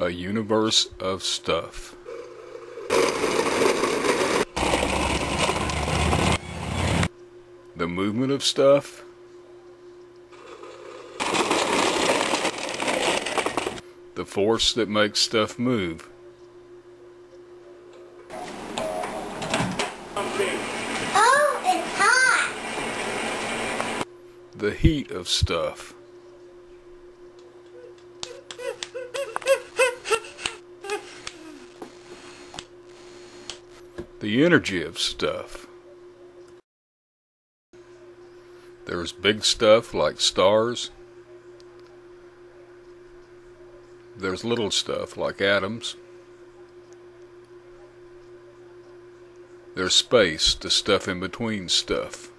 A universe of stuff. The movement of stuff. The force that makes stuff move. Oh, it's hot. The heat of stuff. The energy of stuff. There's big stuff like stars. There's little stuff like atoms. There's space, the stuff in between stuff.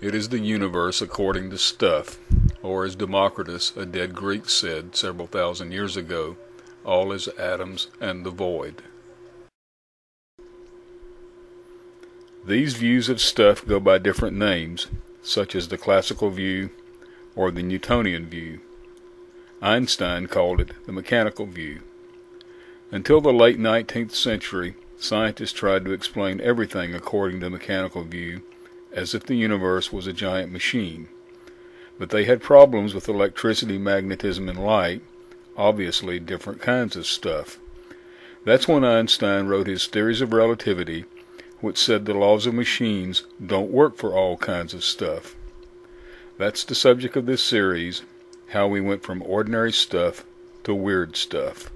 It is the universe according to stuff, or as Democritus, a dead Greek, said several thousand years ago, all is atoms and the void. These views of stuff go by different names, such as the classical view or the Newtonian view. Einstein called it the mechanical view. Until the late 19th century, scientists tried to explain everything according to the mechanical view as if the universe was a giant machine. But they had problems with electricity, magnetism, and light, obviously different kinds of stuff. That's when Einstein wrote his theories of relativity which said the laws of machines don't work for all kinds of stuff. That's the subject of this series, how we went from ordinary stuff to weird stuff.